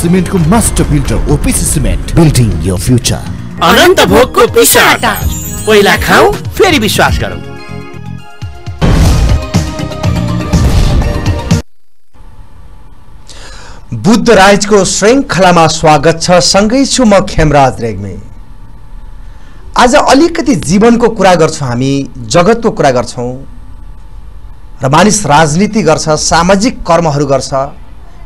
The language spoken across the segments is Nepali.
सिमेन्टको master builder OPC cement building यो फ्युचर अनन्त भोगको पिसा आटा पहिला खाऊ फेरि विश्वास गरौँ। बुद्ध राइजको श्रृङ्खलामा स्वागत छ सँगै छु म खेमराज रेग्मी। आज अलिकति जीवनको कुरा गर्छौँ हामी जगतको कुरा गर्छौँ। र मानिस राजनीति गर्छ सामाजिक कर्महरू गर्छ।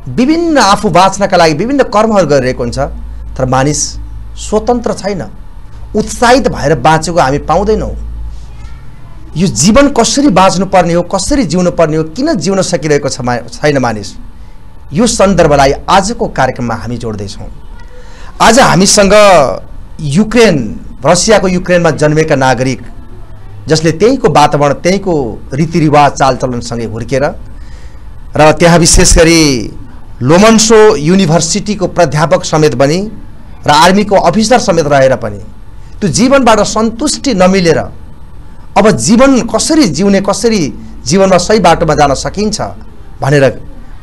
विभिन्न आफू बाँच्नका लागि विभिन्न कर्महरू गरिरहेको हुन्छ तर मानिस स्वतन्त्र छैन। उत्साहित भएर बाँचेको हामी पाउँदैनौँ। यो जीवन कसरी बाँच्नुपर्ने हो कसरी जिउनु पर्ने हो किन जिउन सकिरहेको छ मा छैन मानिस? यो सन्दर्भलाई आजको कार्यक्रममा हामी जोड्दैछौँ। आज हामीसँग युक्रेन रसियाको युक्रेनमा जन्मेका नागरिक जसले त्यहीँको वातावरण त्यहीँको रीतिरिवाज चालचलनसँगै हुर्केर र त्यहाँ विशेष गरी लोमन्सो युनिभर्सिटीको प्राध्यापक समेत बनी र आर्मीको अफिसर समेत रहेर पनि त्यो जीवनबाट सन्तुष्टि नमिलेर अब जीवन कसरी जिउने कसरी जीवनमा सही बाटोमा जान सकिन्छ भनेर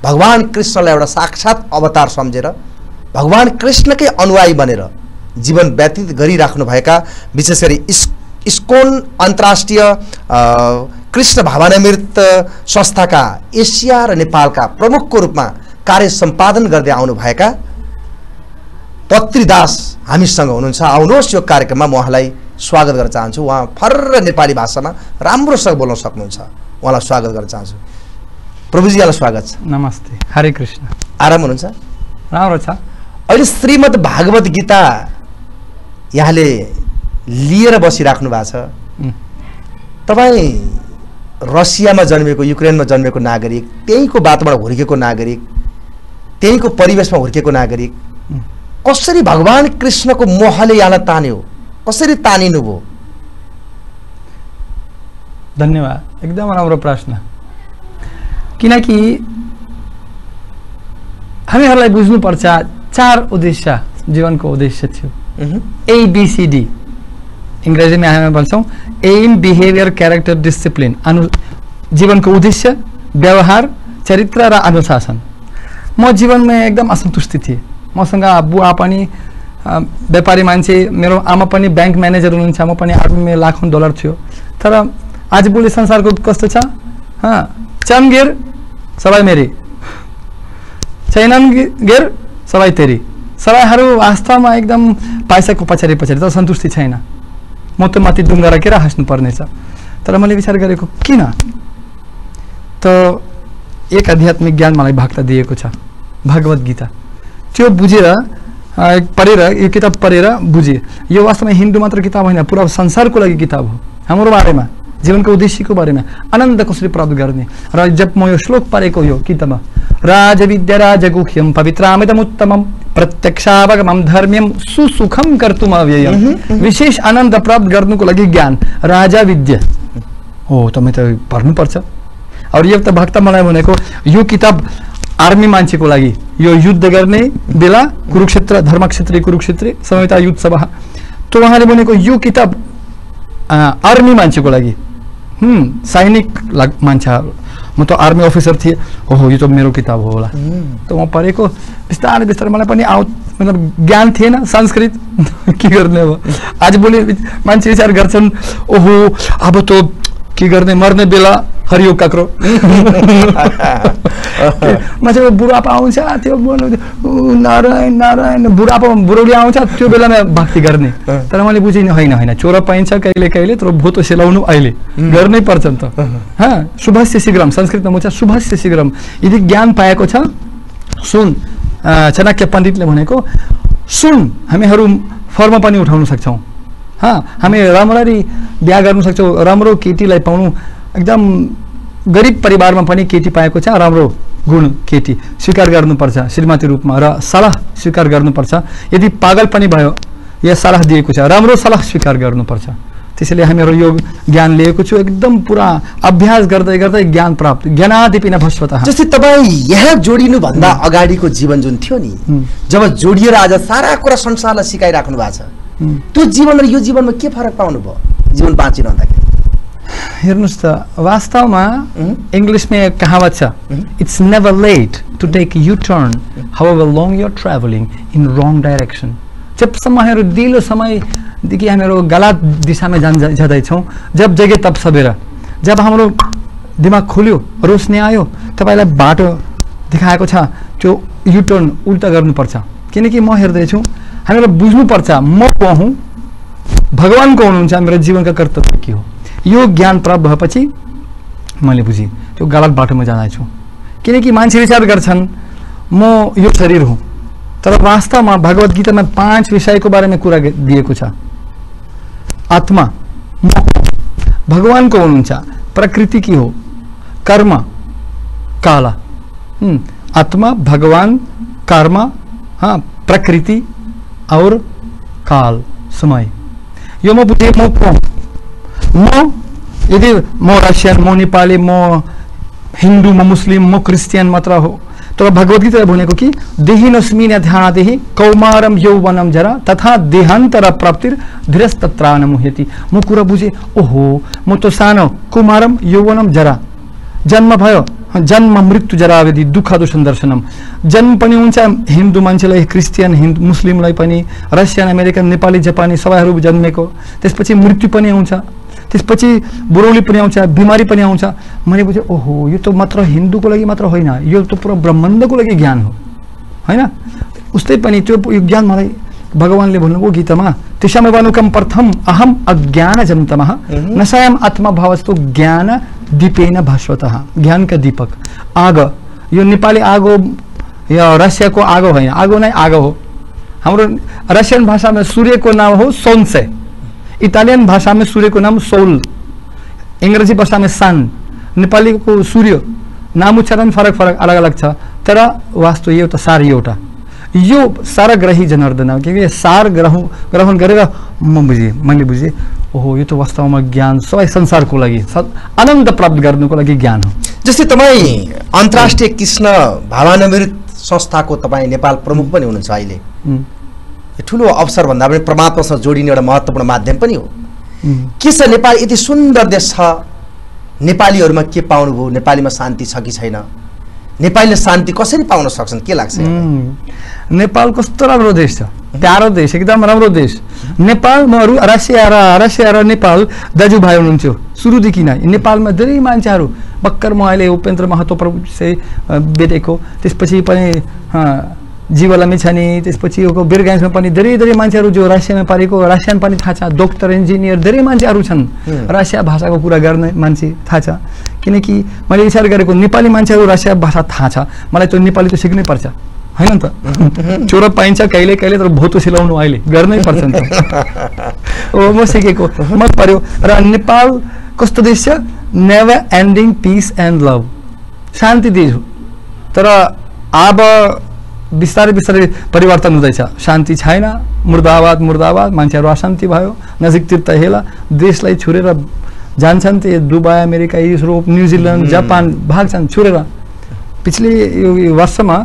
भगवान् कृष्णलाई एउटा साक्षात् अवतार सम्झेर भगवान् कृष्णकै अनुयायी बनेर जीवन व्यतीत गरिराख्नुभएका विशेष गरी इस इस्कोन अन्तर्राष्ट्रिय कृष्ण भावनामृत संस्थाका एसिया र नेपालका प्रमुखको रूपमा कार्य सम्पादन गर्दै आउनुभएका पत्रीदास हामीसँग हुनुहुन्छ। आउनुहोस् यो कार्यक्रममा म उहाँलाई स्वागत गर्न चाहन्छु। उहाँ फर्र नेपाली भाषामा राम्रोसँग बोल्न सक्नुहुन्छ। उहाँलाई स्वागत गर्न चाहन्छु। प्रभुजीलाई स्वागत छ। नमस्ते। हरे कृष्ण। आराम हुनुहुन्छ? राम्रो छ। अहिले श्रीमद् भागवत गीता यहाँले लिएर बसिराख्नु भएको छ। तपाईँ रसियामा जन्मेको युक्रेनमा जन्मेको नागरिक त्यहीँको वातावरण हुर्केको नागरिक त्यहीँको परिवेशमा हुर्केको नागरिक। उम्, कसरी भगवान् कृष्णको मोहले यहाँलाई तान्यो? कसरी तानिनु भयो? धन्यवाद। एकदम राम्रो प्रश्न। किनकि हामीहरूलाई बुझ्नुपर्छ चार उद्देश्य जीवनको उद्देश्य थियो। एबिसिडी इङ्ग्रेजीमा हामी भन्छौँ एम बिहेभियर क्यारेक्टर डिसिप्लिन अनु जीवनको उद्देश्य व्यवहार चरित्र र अनुशासन। म जीवनमा एकदम असन्तुष्टि थिएँ। मसँग बुवा पनि व्यापारी मान्छे मेरो आमा पनि ब्याङ्क म्यानेजर हुनुहुन्छ म पनि आर्मीमा लाखौँ डलर थियो। तर आजभोलि संसारको कस्तो छ? चमगिर सबै मेरी। छैनन् गेर सबै तेरी। सबैहरू वास्तवमा एकदम पैसाको पछाडि पछाडि तर सन्तुष्टि छैन। म त माथि डुङ्गा राखेर हाँस्नुपर्नेछ। तर मैले विचार गरेको किन? त एक आध्यात्मिक ज्ञान मलाई भागता दिएको छ। भगवत गीता। त्यो बुझेर अ, पढेर यो किताब पढेर बुझेँ। यो वास्तवमा हिंदू मात्र किताब होइन पुरा संसारको लागि किताब हो। हाम्रो बारेमा जीवनको उद्देश्यको बारेमा आनन्द कसरी प्राप्त गर्ने। र जब म यो श्लोक पढेको यो किताबमा राजविद्या राजगुह्यम पवित्रामितमुत्तमम प्रत्यक्षावगमम धर्म्यम सुसुखम कर्तुम अव्ययम विशेष आनन्द प्राप्त गर्नुको लागि ज्ञान राजा विद्या हो तपाईँ त पढ्नुपर्छ। और यो त भक्त मलाई भनेको यो किताब आर्मी मान्छेको लागि। यो युद्ध गर्ने बेला कुरुक्षेत्र धर्मक्षेत्री कुरुक्षेत्री संहिता युद्ध सभा। त उहाँले भनेको यो किताब आर्मी मान्छेको लागि। हुँ सैनिक मान्छे म त आर्मी अफिसर थिएँ ओहो यो त मेरो किताब हो होला त म पढेको बिस्तारै बिस्तारै मलाई पनि आउ मतलब ज्ञान थिएन संस्कृत। के गर्ने अब आजभोलि मान्छे विचार गर्छन् ओहो अब त के गर्ने मर्ने बेला हरियो काक्रो। मान्छेको बुढापा आउँछ त्यो नारायण नारायण बुढापा बुढौली आउँछ त्यो बेलामा भक्ति गर्ने। तर मैले बुझिनँ होइन होइन चोर पाइन्छ कहिले कहिले तर भूत सेलाउनु अहिले। गर्नै पर्छ नि त। हाँ शुभस्य शीघ्रम संस्कृतमा बुझ्छ शुभस्य शीघ्रम यदि ज्ञान पाएको छ सुन चाणक्य पण्डितले भनेको सुन हामीहरू फर्म पनि उठाउन सक्छौँ। हाँ हामी राम्ररी बिहा गर्न सक्छौँ। राम्रो केटीलाई पाउनु एकदम गरिब परिवारमा पनि केटी पाएको छ राम्रो गुण केटी। स्वीकार गर्नुपर्छ श्रीमती रूपमा र सल्लाह स्वीकार गर्नुपर्छ। यदि पागल पनि भयो या सल्लाह दिएको छ राम्रो सल्लाह स्वीकार गर्नुपर्छ। त्यसैले हामीहरू यो ज्ञान लिएको छु। एकदम पुरा अभ्यास गर्दै गर्दै ज्ञान प्राप्त। ज्ञानादिपि न भस्वतः। जस्तै तपाईँ यहाँ जोडिनुभन्दा अगाडिको जीवन जुन थियो नि। जब जोडिएर आज सारा कुरा संसारलाई सिकाइराख्नु भएको छ। त्यो जीवन र यो जीवनमा के फरक पाउनु भयो जीवन बाँचिरहँदाखेरि। हेर्नुहोस् त वास्तवमा इङ्ग्लिसमा एक कहावत छ। It's never late to take U turn however long your travelling in wrong direction जबसम्म हामीहरू दिलो समयदेखि हामीहरू गलत दिशामा जान जाँदैछौँ जब जगे तब सबेर जब हाम्रो दिमाग खुल्यो रोशनी आयो तपाईँलाई बाटो देखाएको छ त्यो युटर्न उल्टा गर्नुपर्छ। किनकि म हेर्दैछु हामीलाई बुझ्नुपर्छ म को हुँ? भगवान् को हुनुहुन्छ मेरो जीवनका कर्तव्य के हो? यो ज्ञान प्राप्त भएपछि मैले बुझेँ त्यो गलत बाटोमा जाँदैछु किनकि मान्छे विचार गर्छन्, म यो शरीर हुँ, तर वास्तवमा भगवद् गीतामा पाँच विषयको बारेमा कुरा दिएको छ। आत्मा म भगवान्को हुनुहुन्छ, प्रकृति के हो, कर्म, काला। आत्मा, भगवान, कर्म हाँ प्रकृति और काल, समय। यो म बुझेँ, म म यदि म रसियन म नेपाली म हिंदू म मुस्लिम म क्रिस्चियन मात्र हो तर भगवद्गीताले भनेको कि देहिनस्मिन ध्यादेहि कौमारम यौवनम जरा तथा देहान्तर प्राप्तिर धीरस्तत्रान मुह्यति म कुरा बुझेँ ओहो म त सानो कुमारम यौवनम जरा जन्म भयो जन्म मृत्यु जरावेदी दुःख दूषण दर्शनम जन्म पनि हुन्छ हिंदू मान्छेलाई क्रिस्चियन हिंदू मुस्लिमलाई पनि रसियन अमेरिकन नेपाली जापानी सबैहरू जन्मेको त्यसपछि मृत्यु पनि आउँछ त्यसपछि बुढौली पनि आउँछ बिमारी पनि आउँछ। मैले बुझेँ ओहो यो त मात्र हिन्दूको लागि मात्र होइन। यो त पुरा ब्रह्माण्डको लागि ज्ञान हो। होइन? उस्तै पनि त्यो यो ज्ञान मलाई भगवान्ले भन्नुभयो गीतामा तेषामेवानुकं प्रथम अहम अज्ञान अज्ञानजन्तमः। नशायाम आत्मा भावस्तु ज्ञान दीपेन भास्वतः। ज्ञानका दीपक। आग। यो नेपाली आगो या रसियाको आगो होइन। आगो नै आगो हो। हाम्रो रसियन भाषामा सूर्यको नाम हो सोन्से इटालियन भाषामा सूर्यको नाम सोल इङ्ग्रेजी भाषामा सन नेपालीको सूर्य नाम उच्चारण फरक फरक अलग अलग छ तर वास्तु एउटा सार एउटा यो सारा ग्रही जनार्दन किनकि सार ग्रहण ग्रहण गरेर म बुझेँ मैले बुझेँ ओहो यो त वास्तवमा ज्ञान सबै संसारको लागि आनन्द प्राप्त गर्नुको लागि ज्ञान हो जस्तै तपाईँ अन्तर्राष्ट्रिय कृष्ण भावानुमृत संस्थाको तपाईँ नेपाल प्रमुख पनि हुनुहुन्छ अहिले ठुलो अवसर भन्दा पनि परमात्मासँग जोडिने एउटा महत्त्वपूर्ण माध्यम पनि हो। के छ नेपाल? यति सुन्दर देश छ। नेपालीहरूमा के पाउनुभयो? नेपालीमा शान्ति छ कि छैन? नेपालीले शान्ति कसरी पाउन सक्छन्? के लाग्छ नेपाल कस्तो राम्रो देश छ? प्यारो देश एकदम राम्रो देश। नेपालमा अरू रसिया र रसिया र नेपाल दाजुभाइ हुनुहुन्थ्यो। सुरुदेखि नै। नेपालमा धेरै मान्छेहरू भर्खर म अहिले उपेन्द्र महतो प्रभु भेटेको। त्यसपछि पनि जीवलामी छ नि त्यसपछि यो बिरगन्जमा पनि धेरै धेरै मान्छेहरू जो रसियामा परेको रसियन पनि थाहा छ डक्टर इन्जिनियर धेरै मान्छेहरू छन्। रसिया भाषाको कुरा गर्ने मान्छे थाहा छ। किनकि मैले विचार गरेको नेपाली मान्छेहरू रसिया भाषा थाहा छ। मलाई त्यो नेपाली त सिक्नै पर्छ। होइन नि त? चोरो पाइन्छ कहिले कहिले तर भोतो सिलाउनु अहिले। गर्नै पर्छ नि त। ओ म सिकेको। मन पर्यो। र नेपाल कस्तो देश छ? Never ending peace and love शान्ति देश हो। तर अब बिस्तारै बिस्तारै परिवर्तन हुँदैछ। शान्ति छैन मुर्दाबाद मुर्दाबाद मान्छेहरू अशान्ति भयो नजिकतिर त हेला देशलाई छोडेर जान्छन् त्यो Dubai America Europe New Zealand Japan भाग्छन् छोडेर पिछले यो यो वर्षमा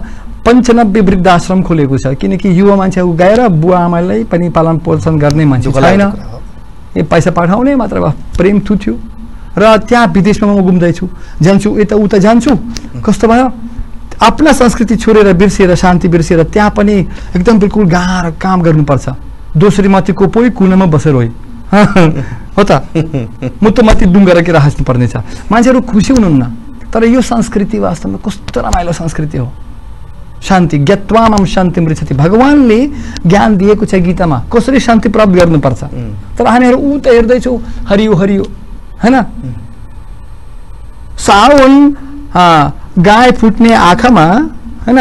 पन्चानब्बे वृद्धाश्रम खोलेको छ किनकि युवा मान्छेहरू गएर बुवा आमालाई पनि पालन पोषण गर्ने मान्छे दुःख छैन। ए पैसा पठाउने मात्र प्रेम थुथ्यो। र त्यहाँ विदेशमा म घुम्दैछु। जान्छु यता उता जान्छु। कस्तो भयो? आफ्ना संस्कृति छोडेर बिर्सिएर शान्ति बिर्सिएर त्यहाँ पनि एकदम बिल्कुल गाह्रो काम गर्नुपर्छ। दोस्री माथिको पोइ कुनामा बसेर होइ हो त? मुत्तमाथि डुङ्गा राखेर हाँस्नुपर्ने छ मान्छेहरू खुसी हुनुहुन्न। तर यो संस्कृति वास्तवमा कस्तो रमाइलो संस्कृति हो। शान्ति। ज्ञात्वामम शान्ति मृच्छति भगवान्ले ज्ञान दिएको छ गीतामा। कसरी शान्ति प्राप्त गर्नुपर्छ? तर हामीहरू ऊ त हेर्दैछौँ हरियो हरियो। होइन? साउन गाई फुट्ने आँखामा होइन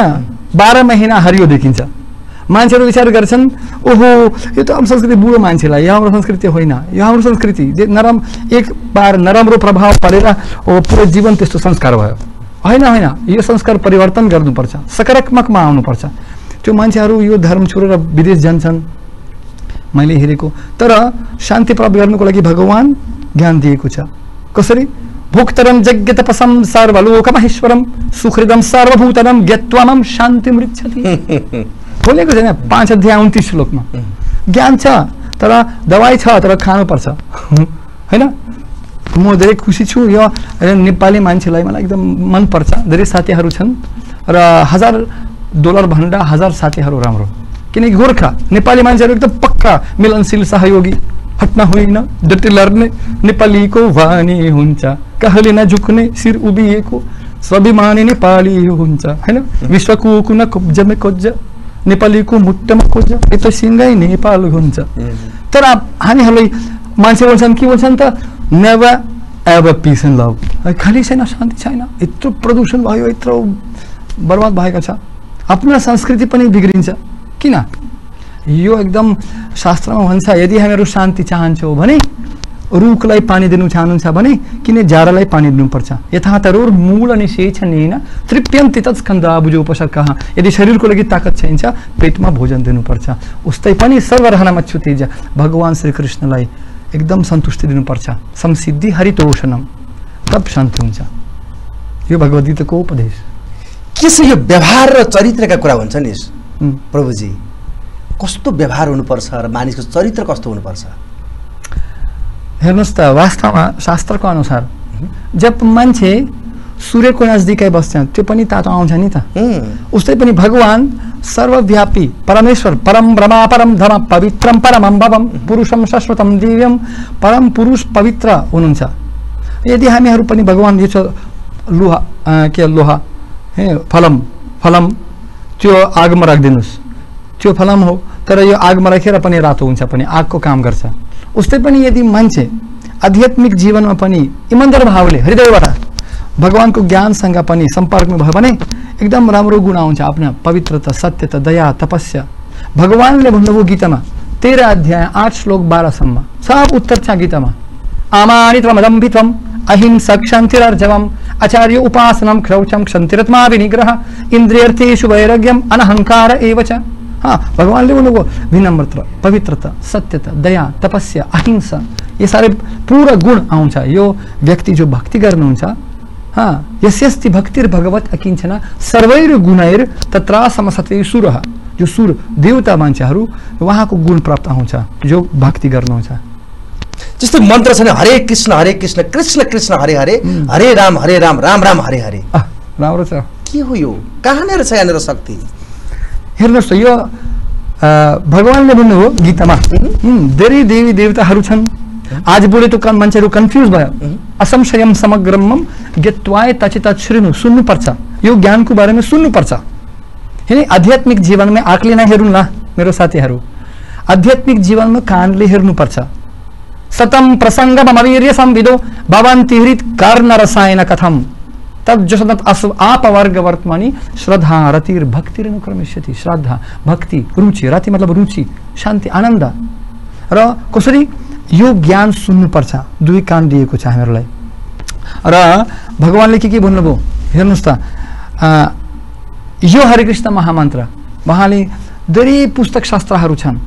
बाह्र महिना हरियो देखिन्छ। मान्छेहरू विचार गर्छन् ओहो यो त हाम्रो संस्कृति बुढो मान्छेलाई यो हाम्रो संस्कृति होइन यो हाम्रो संस्कृति। जे नरम एक बार नराम्रो प्रभाव परेर ओ पुरो जीवन त्यस्तो संस्कार भयो। होइन होइन यो संस्कार परिवर्तन गर्नुपर्छ सकारात्मकमा आउनुपर्छ। त्यो मान्छेहरू यो धर्म छोडेर विदेश जान्छन् मैले हेरेको। तर शान्ति प्राप्त गर्नुको लागि भगवान् ज्ञान दिएको छ। कसरी? भोक्तरम यज्ञ तपसम सर्वलोकमहेश्वरम सुहृदम सर्वभूतनम ज्ञत्वामम शान्ति मृच्छति खोलेको छैन पाँच अध्याय उन्तिस श्लोकमा ज्ञान छ तर दवाई छ तर खानुपर्छ होइन म धेरै खुसी छु यो नेपाली मान्छेलाई मलाई एकदम मनपर्छ धेरै साथीहरू छन् र हज़ार डलरभन्दा हज़ार साथीहरू राम्रो। किनकि गोर्खा नेपाली मान्छेहरू एकदम पक्का मिलनशील सहयोगी। हट्न होइन डटी लड्ने नेपालीको वानी हुन्छ कहिले नझुक्ने शिर उभिएको स्वाभिमानी नेपाली हुन्छ होइन विश्वको कुना कोब्जमे कोज्ज। नेपालीको मुट्टामा कोज्ज। यता सिँगै नेपाल हुन्छ तर अब हामीहरूलाई मान्छे बोल्छन् के भन्छन् त never ever peace and love खालि छैन शान्ति छैन यत्रो प्रदूषण भयो यत्रो बर्बाद भएका छ आफ्नो संस्कृति पनि बिग्रिन्छ किन यो एकदम शास्त्रमा भन्छ यदि हामीहरू शान्ति चाहन्छौँ भने रुखलाई पानी दिनु चाहनुहुन्छ भने किन जारालाई पानी दिनुपर्छ? यथा तरोर मूल निषेध निन तृप्यन्ति तत्स्कन्द बुझो उपसर्कः यदि शरीरको लागि ताकत चाहिन्छ पेटमा भोजन दिनुपर्छ। उस्तै पनि सर्वरहनमा तेज भगवान् श्रीकृष्णलाई एकदम सन्तुष्टि दिनुपर्छ। संसिद्धि हरितोषणम। तब शान्ति हुन्छ। यो भगवद्गीताको उपदेश। के छ यो व्यवहार र चरित्रका कुरा हुन्छ नि। प्रभुजी। कस्तो व्यवहार हुनुपर्छ र मानिसको चरित्र कस्तो हुनुपर्छ? हेर्नुहोस् त वास्तवमा शास्त्रको अनुसार जब मान्छे सूर्यको नजिकै बस्छ त्यो पनि तातो आउँछ नि त। उस्तै पनि भगवान् सर्वव्यापी परमेश्वर परम ब्रह्मा परम धर्म पवित्रम परमम भवम पुरुषम शाश्वतम दिव्यम परम पुरुष पवित्र हुनुहुन्छ। यदि हामीहरू पनि भगवान् यो छ लोहा के लोहा हे फलम फलम त्यो आगमा राखिदिनुहोस्। त्यो फलम हो, तर यो आगमा राखेर पनि रातो हुन्छ पनि, आगको काम गर्छ। उस्तै पनि यदि मान्छे आध्यात्मिक जीवनमा पनि इमान्दार भावले हृदयबाट भगवान्को ज्ञानसँग पनि सम्पर्कमा भयो भने एकदम राम्रो गुण आउँछ आफ्ना पवित्रता, सत्यता, दया, तपस्या। भगवान्ले भन्नुभयो गीतामा, तेह्र अध्याय आठ श्लोक बाह्रसम्म, सब उत्तर छ गीतामा। आमानित्रमदम्भित्वम् अहिंसक शान्तिरर्जवम्, आचार्य उपासनं क्रौचं क्षन्तिरत्मा विनिग्रह इन्द्रियर्थेषु वैराग्यम् अनहङ्कार एव च। हाँ भगवान भगवान्ले भन्नुभयो विनम्रता पवित्रता सत्यता दया तपस्या अहिंसा ये सारे पूरा गुण आउँछ यो व्यक्ति जो भक्ति गर्नुहुन्छ हाँ यस्यस्ति भक्तिर्भगवत् अकिञ्चन सर्वैर गुणैर तत्र समसत्वै सुरः। जो सुर देवता मान्छेहरू उहाँको गुण प्राप्त हुन्छ जो भक्ति गर्नुहुन्छ जस्तो मन्त्र छ नि हरे कृष्ण हरे कृष्ण कृष्ण कृष्ण हरे हरे हरे राम हरे राम राम राम हरे हरे। राम्रो छ के हो? यो कहाँनिर छ यहाँनिर शक्ति हेर्नुहोस् त यो भगवान्ले भन्नुभयो गीतामा हुँ, धेरै देवी देवताहरू छन्। आज बुढे त मान्छेहरू कन्फ्युज भयो। असंशयम समग्रमम ज्ञत्वाय तचित श्रिनु सुन्नुपर्छ। यो ज्ञानको बारेमा सुन्नुपर्छ। होइन आध्यात्मिक जीवनमा आँखले नै हेरौँ न मेरो साथीहरू। आध्यात्मिक जीवनमा कानले हेर्नुपर्छ। सतम प्रसङ्गमवीर्य संविदो भवन्ति हृत कर्ण रसायन कथम तब जो अस आपवर्ग वर्तमानी श्रद्धा रतिर भक्तिर क्रमिष्यति। श्रद्धा भक्ति रुचि। रति मतलब रुचि शान्ति आनन्द। र कसरी? यो ज्ञान सुन्नुपर्छ दुई कान दिएको छ हामीहरूलाई। र भगवान्ले के के भन्नुभयो? हेर्नुहोस् त यो हरिकृष्ण महामन्त्र। उहाँले धेरै पुस्तक शास्त्रहरू छन्।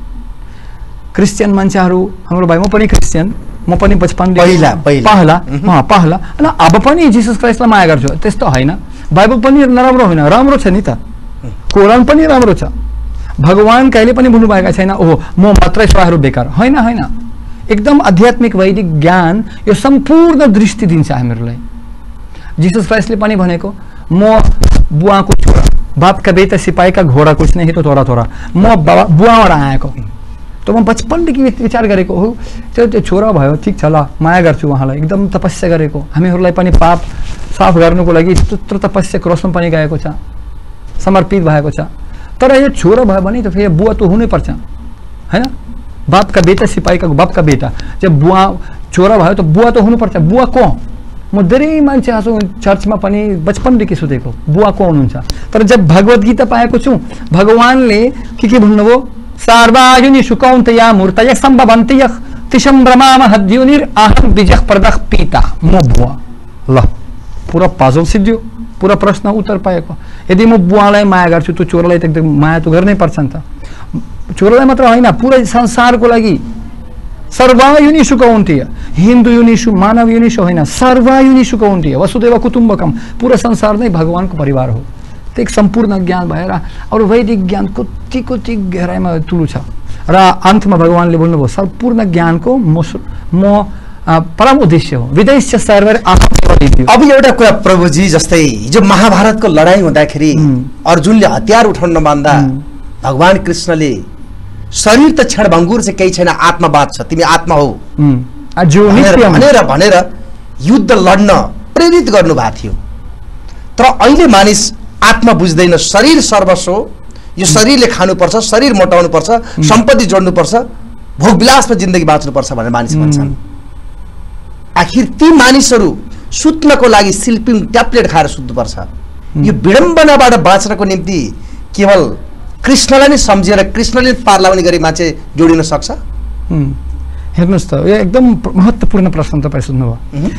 क्रिस्चियन मान्छेहरू हाम्रो भाइ म पनि क्रिस्चियन म पनि बचपन पहिला, पहिला। पहिला अनि अब पनि जिसस क्राइस्टलाई माया गर्छु। त्यस्तो होइन। बाइबल पनि नराम्रो होइन। राम्रो छ नि त। कोरान पनि राम्रो छ। भगवान् कहिले पनि भन्नुभएका छैन। ओहो म मात्रै स्वाहरू बेकार। होइन होइन। एकदम आध्यात्मिक वैदिक ज्ञान यो सम्पूर्ण दृष्टि दिन्छ हामीहरूलाई। जिसस क्राइस्टले पनि भनेको म बुवाको छोरा बापका बेटा सिपाहीका घोडा कुछ नहीं तो थोड़ा थोड़ा म बाबा बुवाबाट आएको। त म बचपनदेखि विचार गरेको हो। त्यो त्यो छोरा भयो, ठिक छ, ल, माया गर्छु उहाँलाई। एकदम तपस्या गरेको। हामीहरूलाई पनि पाप साफ़ गर्नुको लागि त्यत्रो तपस्या क्रसमा पनि गएको छ। समर्पित भएको छ। तर यो छोरो भयो भने त फेरि बुवा त हुनैपर्छ। होइन? बापका बेटा, सिपाहीका बापका बेटा। जब बुवा छोरा भयो त बुवा त हुनुपर्छ। बुवा को म धेरै मान्छेहरू चर्चमा पनि बचपनदेखि सोधेको। बुवा को हुनुहुन्छ? तर जब भगवद् गीता पाएको छु, भगवान्ले के के भन्नुभयो? सार्वायुनि सुकौन्तया मूर्तय सम्भवन्ति यः तिशं ब्रमाम हद्युनिर अहं बिजः प्रदः पिता। म बुवा ल। पुरा पाजल सिद्धियो पुरा प्रश्न उत्तर पाएको यदि म बुवालाई माया गर्छु त्यो छोरालाई त एकदम माया त गर्नै पर्छ नि त छोरालाई मात्र होइन पुरै संसारको लागि। सर्वयुनिषु कौन्तीय हिंदू युनिषु मानव युनिषु होइन सर्वयुनिषु कौन्तीय वसुदेव कुटुम्बकम पुरा संसार नै भगवान्को परिवार हो। त्यो एक सम्पूर्ण ज्ञान भएर अरू वैदिक ज्ञान कति कति गहराइमा ठुलो छ। र अन्तमा भगवान्ले भन्नुभयो सम्पूर्ण ज्ञानको म म परम उद्देश्य हो। विदेश अब एउटा कुरा प्रभुजी जस्तै हिजो महाभारतको लडाइँ हुँदाखेरि। अर्जुनले हतियार उठाउन नमान्दा। भगवान कृष्णले शरीर त क्षणभङ्गुर चाहिँ केही छैन आत्मावाद छ तिमी आत्मा हो। भनेर भनेर युद्ध लड्न प्रेरित गर्नुभएको थियो। तर अहिले मानिस आत्मा बुझ्दैन शरीर सर्वस्व हो। यो शरीरले खानुपर्छ शरीर मोटाउनुपर्छ सम्पत्ति जोड्नुपर्छ भोगविलासमा जिन्दगी बाँच्नुपर्छ भनेर मानिस भन्छन्। आखिर ती मानिसहरू सुत्नको लागि स्लिपिङ ट्याब्लेट खाएर सुत्नुपर्छ। यो विडम्बनाबाट बाँच्नको निम्ति केवल कृष्णलाई नै सम्झेर कृष्णले पार लगाउने गरी मान्छे जोडिन सक्छ। हेर्नुहोस् त यो एकदम प्र- महत्त्वपूर्ण प्रश्न तपाईँ सोध्नुभयो उहुँ,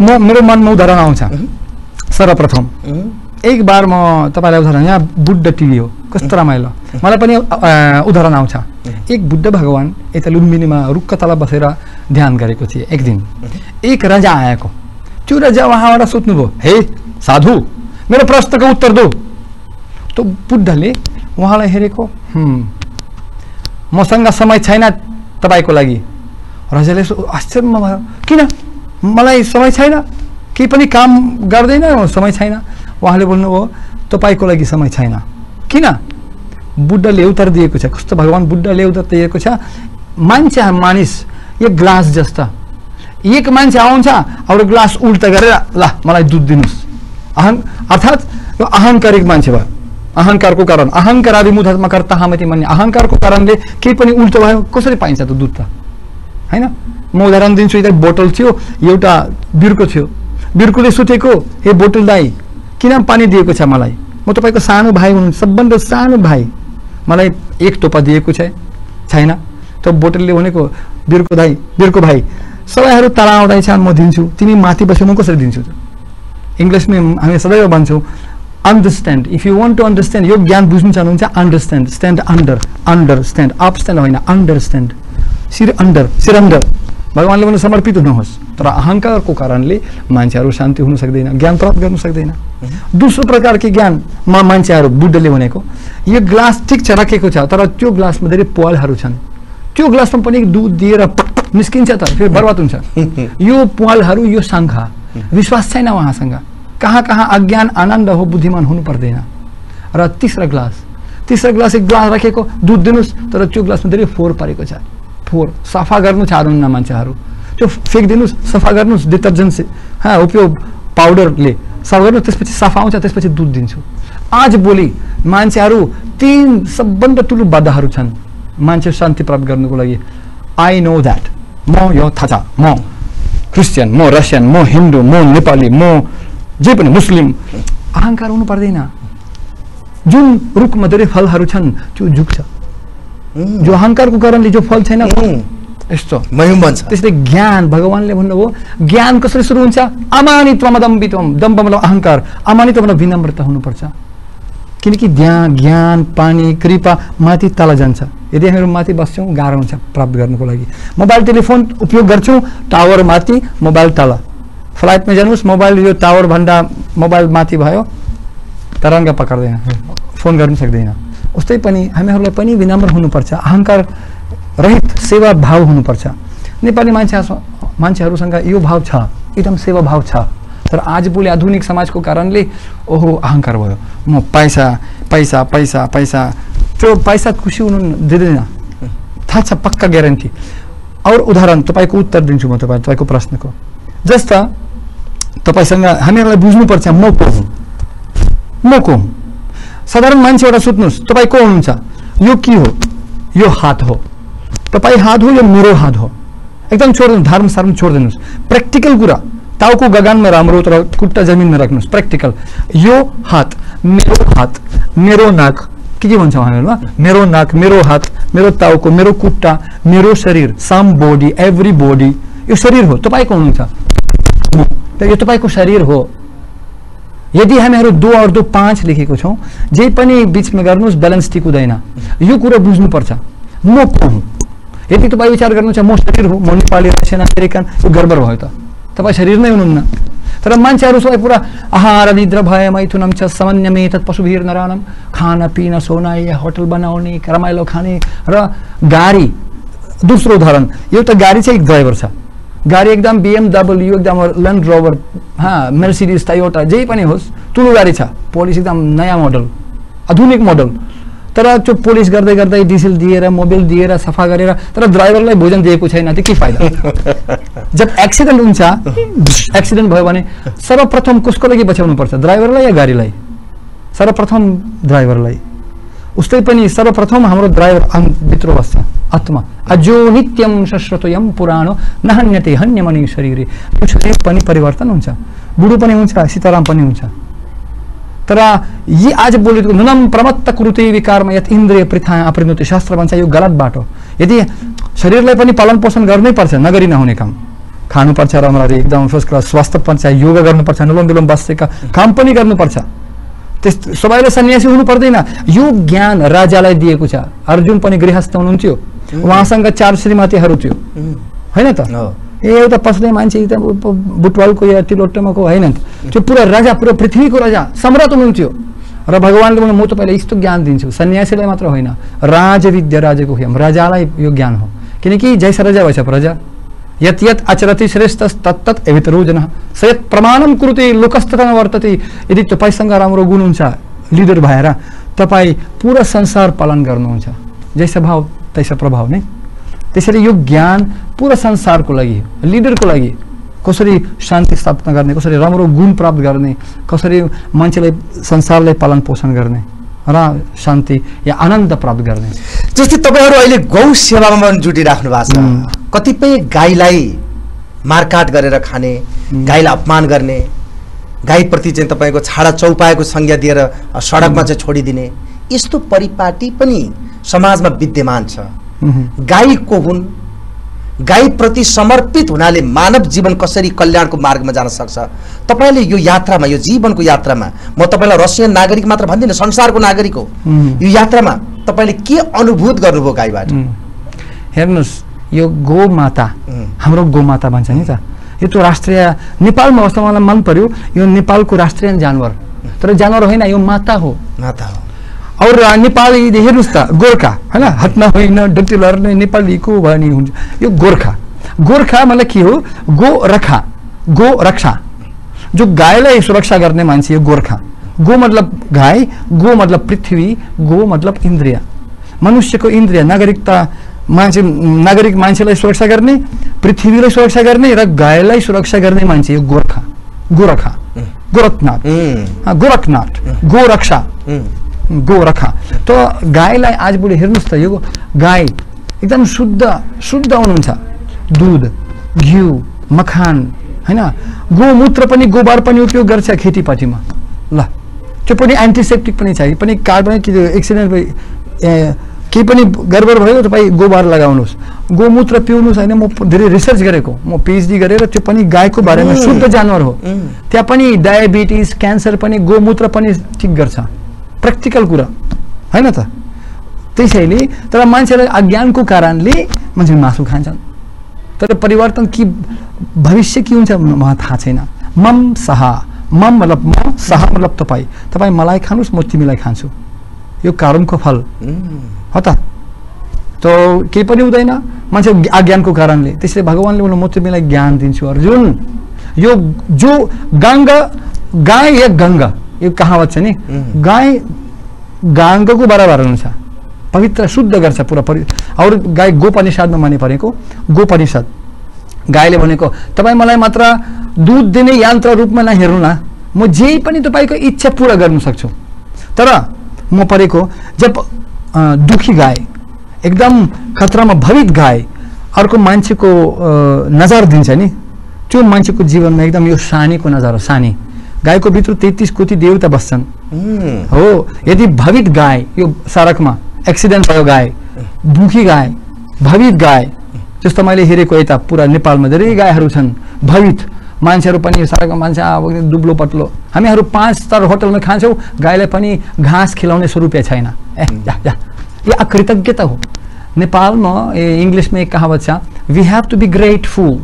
म मेरो मनमा उदाहरण आउँछ। सर्वप्रथम एक बार म तपाईँलाई उदाहरण यहाँ बुद्ध टिभी हो कस्तो रमाइलो। मलाई पनि उदाहरण आउँछ। एक बुद्ध भगवान् यता लुम्बिनीमा रुखका तल बसेर ध्यान गरेको थिए एक दिन एक राजा आएको। त्यो राजा उहाँबाट सोध्नुभयो हे साधु मेरो प्रश्नको उत्तर दो। त्यो बुद्धले उहाँलाई हेरेको "हुँ, मसँग समय छैन तपाईँको लागि। राजाले आश्चर्यमा भयो किन? मलाई समय छैन? केही पनि काम गर्दैन समय छैन? उहाँले भन्नुभयो तपाईँको लागि समय छैन। किन? बुद्धले उत्तर दिएको छ। कस्तो भगवान् बुद्धले उत्तर दिएको छ? मान्छे मानिस एक ग्लास जस्ता। एक मान्छे आउँछ अरू ग्लास उल्टा गरेर ल मलाई दुध दिनुहोस्। अहं अर्थात् यो अहङ्कारिक मान्छे भयो। अहङ्कारको कारण। अहङ्कारादि मुधमा कर्ता हामति भन्ने अहङ्कारको कारणले केही पनि उल्टो भयो कसरी पाइन्छ त दुध त? होइन? म उदाहरण दिन्छु यता बोतल थियो एउटा बिर्को थियो। बिर्कोले सुतेको हे बोतल दाई किन पानी मलाई? म तपाईँको सानो भाइ हुनु, सबभन्दा सानो भाइ। मलाई एक टोपा दिएको छ, छैन। त बोतलले भनेको, बिर्को दाई, बिर्को भाइ सबैहरू तल आउँदैछ म दिन्छु। तिमी माथि बस्यो, म कसरी दिन्छु? त इङ्ग्लिसमा हामी सदैव भन्छौँ understand if you want to understand यो ज्ञान बुझ्नु चाहनुहुन्छ understand stand under understand upstand होइन अन्डरस्ट्यान्ड शिर अन्डर शिर अन्डर भगवान्ले भने समर्पित हुनुहोस्। तर अहङ्कारको कारणले मान्छेहरू शान्ति हुन सक्दैन ज्ञान प्राप्त गर्न सक्दैन। दोस्रो प्रकारको ज्ञान मा मान्छेहरू बुद्धले भनेको यो ग्लास ठिक छ राखेको छ तर त्यो ग्लासमा धेरै पालहरू छन्। त्यो ग्लासमा पनि दुध दिएर निस्किन्छ त फेरि बर्बाद हुन्छ। यो पालहरू यो शङ्खा विश्वास छैन उहाँसँग। कहाँ कहाँ अज्ञान आनन्द हो बुद्धिमान हुनु पर्दैन। र तिस्रा ग्लास तिस्रा ग्लास एक ग्लास राखेको दुध दिनुहोस् तर त्यो ग्लासमा धेरै फोहोर परेको छ। फोहोर सफा गर्नु चाहनुहुन्न मान्छेहरू। त्यो फ्याँकिदिनुहोस् सफा गर्नुहोस् डिटर्जेन्ट हा उपयोग पाउडरले सफा गर्नु त्यसपछि सफा आउँछ त्यसपछि दुध दिन्छु। आज भोलि मान्छेहरू तिन सबभन्दा ठुलो बाधाहरू छन् मान्छे शान्ति प्राप्त गर्नुको लागि। आई नो द्याट म यो छ। म क्रिस्चियन म रसियन म हिन्दू म नेपाली म जे पनि मुस्लिम। अहङ्कार हुनु पर्दैन। जुन रुखमा धेरै फलहरू छन् त्यो झुक्छ। जो अहङ्कारको कारणले जो फल छैन यस्तो। बन्छ। त्यसले ज्ञान भगवान्ले भन्नुभयो ज्ञान कसरी सुरु हुन्छ? अमानित्वम दम्बित्वम दम्ब मतलब अहङ्कार अमानित्व मतलब विनम्रता हुनुपर्छ। किनकि ज्ञान ज्ञान पानी कृपा माथि तल जान्छ। यदि हामीहरू माथि बस्छौँ गाह्रो हुन्छ प्राप्त गर्नुको लागि। मोबाइल टेलिफोन उपयोग गर्छौँ टावर माथि मोबाइल तल। फ्लाइटमा जानुहोस् मोबाइल यो टावरभन्दा मोबाइल माथि भयो। तरङ्ग पक्र्दैन फोन गर्नु सक्दैन। उस्तै पनि विनम्र हुनुपर्छ। अहङ्कार रहित सेवा भाव हुनुपर्छ। नेपाली मान्छे यो भाव छ एकदम सेवा भाव छ। तर आज भोलि आधुनिक समाजको कारणले, ओहो अहङ्कार भयो। म पैसा पैसा पैसा पैसा, त्यो पैसा खुसी हुनु दिँदैन। थाहा छ, पक्का ग्यारेन्टी। अरू उदाहरण, तपाईँको उत्तर दिन्छु म तपाईँ, तपाईँको प्रश्नको। जस्ता तपाईँसँग हामीहरूलाई बुझ्नुपर्छ, म को हुँ? म को हुँ? साधारण मान्छे एउटा सोध्नुहोस् को यो के हो? यो हात हो। तपाईँ हात हो, यो मेरो हात हो। एकदम छोडिदिनु, धर्म सर्म छोडिदिनुहोस्। प्र्याक्टिकल कुरा। टाउको गगनमा राम्रो तर खुट्टा जमिनमा राख्नुहोस्। प्र्याक्टिकल यो हात, मेरो हात, मेरो नाक, के के भन्छ उहाँहरूमा मेरो नाक, मेरो मेरो टाउको, मेरो खुट्टा, मेरो शरीर सम बडी एभ्री बडी यो शरीर हो। तपाईँको तपाईँको शरीर हो। यदि हामीहरू दो और दो पाँच लेखेको छौँ जे पनि बिचमा गर्नुहोस् ब्यालेन्स ठिक यो कुरा बुझ्नुपर्छ म को यदि तपाईँ विचार गर्नुहुन्छ म शरीर हो म नेपाली रसियन अमेरिकन यो गडबड भयो त। तपाईँ शरीर नै हुनुहुन्न। तर मान्छेहरू सबै पुरा आहार, निद्रा, भय, मैथुनम छ, सामान्य तत् पशुभिर नरानम, खाना, पिना सोना या होटल बनाउने, रमाइलो खाने, र गाडी, दोस्रो उदाहरण। एउटा गाडी चाहिँ एक ड्राइभर छ। गाडी एकदम बिएमडब्ल्यू एकदम ल्यान्ड रोभर हा मेर्सिडिज टयोटा जे पनि होस् ठुलो गाडी छ। पोलिस एकदम नयाँ मोडल आधुनिक मोडल तर त्यो पोलिस गर्दै गर्दै डिजेल दिएर मोबिल दिएर सफा गरेर तर ड्राइभरलाई भोजन दिएको छैन त्यो के फाइदा? जब एक्सिडेन्ट हुन्छ एक्सिडेन्ट भयो भने सर्वप्रथम कसको लागि बचाउनुपर्छ? ड्राइभरलाई या गाडीलाई? सर्वप्रथम ड्राइभरलाई उस्तै पनि सर्वप्रथम हाम्रो ड्राइभर भित्र बस्छ आत्मा। अजो नित्यम शश्वतोयम पुरानो नहन्यते हन्यमणि शरीरे। त्यो शरीर पनि परिवर्तन हुन्छ। बुढो पनि हुन्छ सीताराम पनि हुन्छ। तर यी आज बोलेको नुनम प्रमत्त कुरुते विकारमा यत इन्द्रिय पृथा अपरिणति शास्त्र भन्छ यो गलत बाटो। यदि शरीरलाई पनि पालन पोषण गर्नै पर्छ नगरी नहुने काम। खानुपर्छ राम्ररी एकदम फर्स्ट क्लास स्वास्थ्य पर्छ योगा गर्नुपर्छ अनुलोम विलोम बसेका काम पनि गर्नुपर्छ। त्यस सबैले सन्यासी हुनु पर्दैन। यो ज्ञान राजालाई दिएको छ। अर्जुन पनि गृहस्थ हुनुहुन्थ्यो। उहाँसँग चार श्रीमतीहरू थियो होइन त हो। ए एउटा पस्ने मान्छे प- बुटवालको या तिलोत्तमाको होइन नि त। त्यो पुरा राजा पुरा पृथ्वीको राजा सम्राट हुनुहुन्थ्यो र भगवान्ले भने म तपाईँलाई यस्तो ज्ञान दिन्छु सन्यासीलाई मात्र होइन राजविद्या राजाको हुम राजालाई यो ज्ञान हो किनकि जैसा राजा वैसा प्रजा यत् यत् आचरति श्रेष्ठ तत्तत् एभितरो जन सयत् प्रमाणम कुरुते लोकस्तता वर्तते यदि तपाईँसँग राम्रो गुण हुन्छ लिडर भएर तपाईँ पुरा संसार पालन गर्नुहुन्छ जैसा भाव तैसा प्रभाव नै त्यसैले यो ज्ञान पुरा संसारको लागि लिडरको लागि कसरी शान्ति स्थापना गर्ने कसरी राम्रो गुण प्राप्त गर्ने कसरी मान्छेलाई संसारलाई पालन पोषण गर्ने र शान्ति या आनन्द प्राप्त गर्ने। जस्तै तपाईँहरू अहिले गौ सेवामा पनि जुटिराख्नु भएको छ। कतिपय गाईलाई मारकाट गरेर खाने गाईलाई अपमान गर्ने गाईप्रति चाहिँ तपाईँको छाडा चौपाएको संज्ञा दिएर सडकमा चाहिँ छोडिदिने यस्तो परिपाटी पनि समाजमा विद्यमान छ मह्म। गाई को हुन् गाईप्रति समर्पित हुनाले मानव जीवन कसरी कल्याणको मार्गमा जान सक्छ तपाईँले यो यात्रामा यो जीवनको यात्रामा म तपाईँलाई रसियन नागरिक मात्र भन्दिनँ संसारको नागरिक हो। यो यात्रामा तपाईँले के अनुभूत गर्नुभयो गाईबाट. हेर्नुहोस् यो गोमाता. हाम्रो गोमाता भन्छ नि त यो त राष्ट्रिय नेपालमा अवस्था मलाई मन पर्यो यो नेपालको राष्ट्रिय जानवर तर जानवर होइन यो माता हो माता हो और नेपाली हेर्नुहोस् त गोर्खा होइन हातमा होइन डक्टी लड्ने नेपालीको भनी हुन्छ यो गोर्खा गोर्खा मतलब के हो गो रखा गो रक्षा जो गायलाई सुरक्षा गर्ने मान्छे यो गोर्खा गो मतलब गाई गो मतलब पृथ्वी गो मतलब इन्द्रिय मनुष्यको इन्द्रिय नागरिकता मान्छे नागरिक मान्छेलाई सुरक्षा गर्ने पृथ्वीलाई सुरक्षा गर्ने र गाईलाई सुरक्षा गर्ने मान्छे यो गोर्खा गोरखा गोरखनाथ हाँ, गोरखनाथ गोरक्षा गोरखा। त गाईलाई आज बुढी हेर्नुहोस् त यो गाई एकदम शुद्ध शुद्ध हुनुहुन्छ। दुध घिउ मखान होइन? गोमूत्र पनि गोबर पनि उपयोग गर्छ खेतीपातीमा। ल त्यो पनि एन्टिसेप्टिक पनि छ। यो पनि कार्बन के एक्सिडेन्ट केही पनि गडबड भयो तपाईँ गोबर लगाउनुहोस्। गोमूत्र पिउनुहोस् होइन? म धेरै रिसर्च गरेको। म पिएचडी गरेर त्यो पनि गाईको बारेमा. शुद्ध जानवर हो. त्यहाँ पनि डायबिटिज क्यान्सर पनि गोमूत्र पनि ठिक गर्छ। प्र्याक्टिकल कुरा। होइन त? त्यसैले तर मान्छेलाई अज्ञानको कारणले मान्छे मासु खान्छन्। तर परिवर्तन के भविष्य के हुन्छ मलाई थाहा छैन। मम सहा। मम मतलब म सहा मतलब तपाईँ। तपाईँ मलाई खानुहोस् म तिमीलाई खान्छु। यो कर्मको फल। हो त? त केही पनि हुँदैन। मान्छे अज्ञानको कारणले। त्यसले भगवान्ले बोल्नु म तिमीलाई ज्ञान दिन्छु अर्जुन। यो जो गङ्गा गाई या गङ्गा यो कहावत छ नि. गाई गाङ्गाको बराबर हुन्छ। पवित्र शुद्ध गर्छ पुरा परि अरू गाई गोपनिषदमा माने परेको गोपनिषद। गाईले भनेको तपाईँ मलाई मात्र दुध दिने यन्त्र रूपमा नहेर्नु न। म जे पनि तपाईँको इच्छा पुरा गर्न सक्छु। तर म परेको जब दुखी गाई एकदम खतरामा भवित गाई अर्को मान्छेको नजर दिन्छ नि। त्यो मान्छेको जीवनमा एकदम यो सानीको नजर हो सानी। गाईको भित्र तेत्तिस कोटी देवता बस्छन्। हो यदि भवित गाई यो सडकमा एक्सिडेन्ट भयो गाई दुखी गाई भवित गाई जस्तो मैले हेरेको यता पुरा नेपालमा धेरै गाईहरू छन् भवित मान्छेहरू पनि यो सडकमा मान्छे अब दुब्लो पत्लो। हामीहरू पाँच स्टार होटलमा खान्छौँ गाईलाई पनि घाँस खिलाउने सौ रुपियाँ छैन। ए जा जा। यो अकृतज्ञता हो। नेपालमा इङ्ग्लिसमा एक कहावत छ we have to be grateful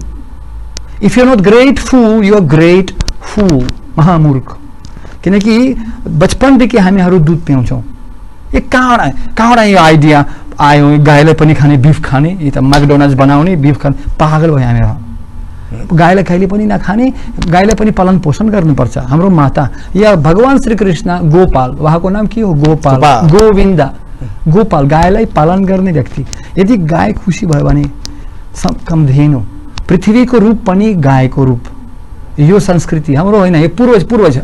if you not grateful you are great fool महामूर्ख। किनकि बचपनदेखि हामीहरू दुध पिउँछौँ। यो कहाँबाट कहाँबाट यो आइडिया आयो गाईलाई पनि खाने बिफ खाने यता म्याकडोनल्ड्स बनाउने बिफ खाने पागल भयो हामीहरू गाईलाई कहिले पनि नखाने गाईलाई पनि पालन पोषण गर्नुपर्छ। हाम्रो माता या भगवान् श्रीकृष्ण गोपाल उहाँको नाम के हो? गोपाल। गोविन्द। गोपाल गाईलाई पालन गर्ने व्यक्ति। यदि गाई खुसी भयो भने सम- कमधेनु पृथ्वीको रूप पनि गाईको रूप। यो संस्कृति हाम्रो होइन यो पूर्वज पूर्वज।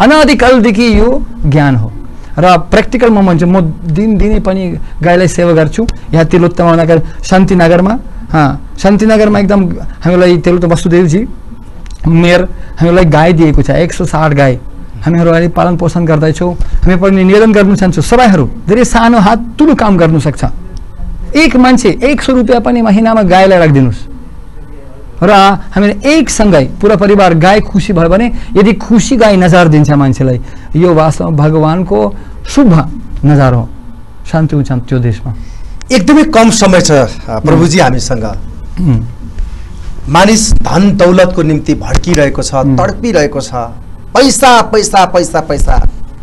अनादिकालदेखि यो ज्ञान हो। र प्र्याक्टिकलमा भन्छु म दिनदिनै पनि गाईलाई सेवा गर्छु। यहाँ तिलोत्तमा नगर शान्तिनगरमा शान्तिनगरमा एकदम हामीलाई तिलोत्तम वसुदेवजी मेयर हामीलाई गाई दिएको छ एक सौ साठ गाई। हामीहरू अहिले पालन पोषण गर्दैछौँ। हामी पनि निवेदन गर्नु चाहन्छौँ सबैहरू धेरै सानो हात ठुलो काम गर्नु सक्छ। एक मान्छे एक सौ रुपियाँ पनि महिनामा गाईलाई राखिदिनुहोस्। र हामीले एकसँगै पुरा परिवार गाई खुसी भयो भने यदि खुसी गाई नजार दिन्छ मान्छेलाई यो वास्तवमा भगवान्को शुभ नजार हो। शान्ति हुन्छ त्यो देशमा। एकदमै कम समय छ प्रभुजी हामीसँग। उम्, मानिस धन दौलतको निम्ति भड्किरहेको छ तडपिरहेको छ। पैसा पैसा पैसा पैसा।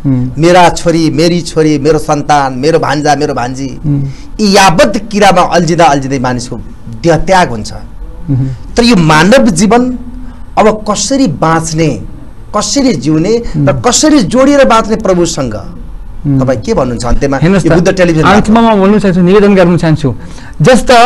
मेरा छोरी मेरी छोरी मेरो सन्तान मेरो भान्जा मेरो भान्जी यी यावत किरामा अल्झिँदा अल्झिँदै मानिसको देहत्याग हुन्छ। उम्, तर यो मानव जीवन अब कसरी बाँच्ने कसरी जिउने र कसरी जोडिएर बाँच्ने प्रभुसँग। तपाईँ के भन्नुहुन्छ अन्त्यमा? बुद्ध टेलिभिजन अन्तमा म भन्न चाहन्छु निवेदन गर्न चाहन्छु। जस्तो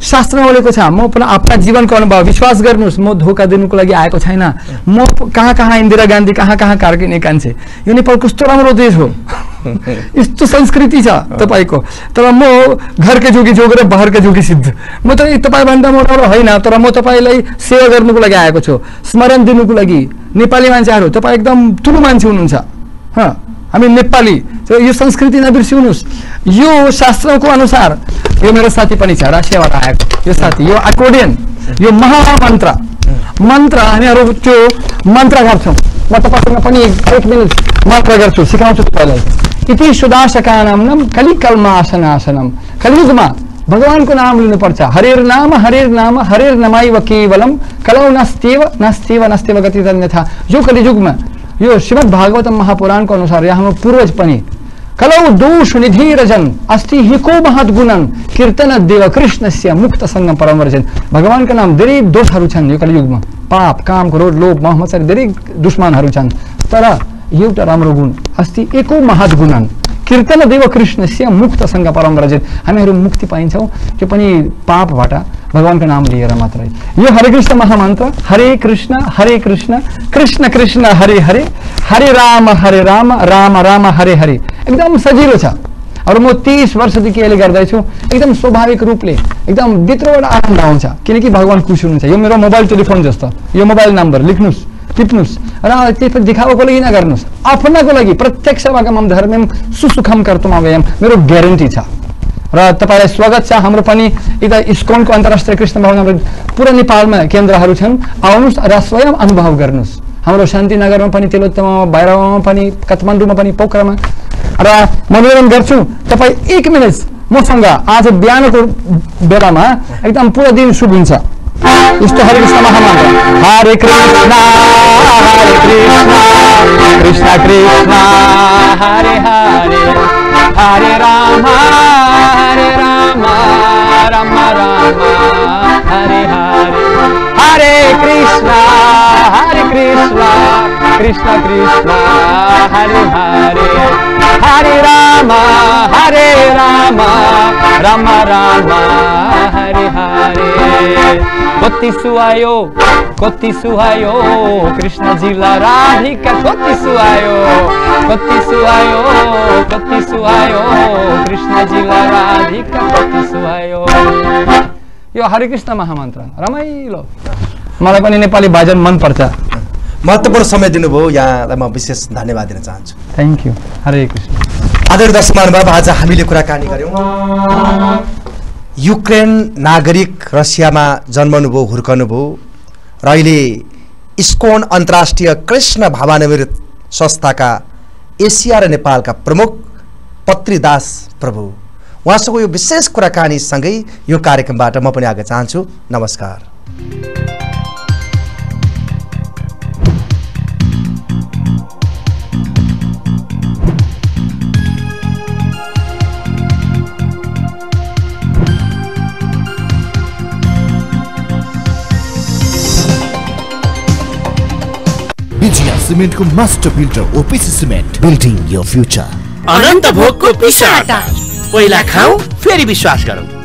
शास्त्रमा बोलेको छ म पनि आफ्ना जीवनको अनुभव विश्वास गर्नुहोस् म धोका दिनुको लागि आएको छैन। म कहाँ कहाँ इन्दिरा गान्धी कहाँ कहाँ कार्किने कान्छे यो नेपाल कस्तो राम्रो देश हो? यस्तो संस्कृति छ तपाईँको। तर म घरकै जोगी जोग र बाहिरकै जोगी सिद्ध। म त तपाईँभन्दा म राम्रो होइन तर म तपाईँलाई सेवा गर्नुको लागि आएको छु। स्मरण दिनुको लागि नेपाली मान्छेहरू तपाईँ एकदम ठुलो मान्छे हुनुहुन्छ। हँ। हामी नेपाली यो संस्कृति नबिर्सिउनुहोस् यो शास्त्रको अनुसार यो मेरो साथी पनि छ यो साथी यो अकोर्डियन यो महामन्त्र मन्त्र हामीहरू त्यो मन्त्र गर्छौँ एक मिनट मन्त्र गर्छु सिकाउँछु तपाईँलाई इति सुदाशकानाम कलिकल्मासनासनम कलियुगमा भगवानको नाम लिनुपर्छ हरेर नाम हरेर नाम हरेर नमाइव केवलम कलौ नस्त्येव नस्त्येव नस्त्येव गति अन्यथा यो कलियुगमा यो श्रीमद् भागवतम महापुराणको अनुसार यहाँ हाम्रो पूर्वज पनि। कलौ दोष निधिरजन अस्ति हिको महत गुणन कीर्तन देव कृष्णस्य मुक्त सङ्गम परमर्जन भगवानको नाम धेरै दोषहरू छन् यो कलियुगमा। पाप काम क्रोध लोभ मोह मत्सर धेरै दुश्मनहरू छन् तर एउटा राम्रो गुण अस्ति एको महत गुणन। कीर्तन देव कृष्णस्य मुक्त सङ्ग परमर्जन हामीहरू मुक्ति पाइन्छौँ, त्यो पनि पापबाट भगवानको नाम लिएर मात्रै यो हरे कृष्ण महामन्त्र, हरे कृष्ण हरे कृष्ण कृष्ण कृष्ण, हरे हरे हरे राम हरे राम राम राम, हरे हरे। एकदम सजिलो छ। अरू म तिस वर्षदेखि एकदम स्वाभाविक रूपले, एकदम भित्रबाट आनन्द आउँछ। किनकि भगवान् खुसी हुनुहुन्छ। यो मेरो मोबाइल टेलिफोन जस्तो। मोबाइल नम्बर, लेख्नुहोस्। टिप्नुहोस् र त्यो देखाएको लागि नगर्नुहोस् आफ्नाको लागि प्रत्यक्ष भागमम धर्मम सुसुखम कर्तुम अव्ययम मेरो ग्यारेन्टी छ। र तपाईँलाई स्वागत छ। हाम्रो पनि यता इस्कोनको अन्तर्राष्ट्रिय कृष्ण भवन हाम्रो पुरा नेपालमा केन्द्रहरू छन्। आउनुहोस् र स्वयं अनुभव गर्नुहोस्। हाम्रो शान्तिनगरमा पनि तिलोत्तमामा भैरवमा पनि काठमाडौँमा पनि पोखरामा। र म निवेदन गर्छु। तपाईँ एक मिनट मसँग आज बिहानको बेलामा एकदम पुरा दिन शुभ हुन्छ। यस्तो हरे कृष्ण महामंत्र हरे कृष्ण हरे कृष्ण कृष्ण कृष्ण हरे हरे हरे राम हरे राम राम राम हरे हरे हरे कृष्ण हरे कृष्ण कृष्ण कृष्ण हरे हरे हरे राम हरे राम राम राम हरे हरे कति सुहायो कति सुहायो कृष्णजीलाई राधिका कति सुहायो कति सुहायो कति सुहायो कृष्णजीलाई राधिका कति सुहायो यो हरे कृष्ण महामन्त्र रमाइलो मलाई पनि नेपाली भजन मनपर्छ महत्त्वपूर्ण समय दिनुभयो। यहाँलाई म विशेष धन्यवाद दिन चाहन्छु। थ्याङ्क यू हरे कृष्ण आदरणीय दर्शक महानुभाव आज हामीले कुराकानी गऱ्यौँ। युक्रेन नागरिक रसियामा जन्मनुभयो हुर्कनुभयो र अहिले इस्कोन अन्तर्राष्ट्रिय कृष्ण भावानवीर संस्थाका एसिया र नेपालका प्रमुख पत्रीदास प्रभु। उहाँसँग यो विशेष कुराकानीसँगै यो कार्यक्रमबाट म पनि आगे चाहन्छु। नमस्कार। सिमेन्टको master builder OPC cement building यो फ्युचर अनन्त भोगको पिसा पहिला खाऊ फेरि विश्वास गरौँ।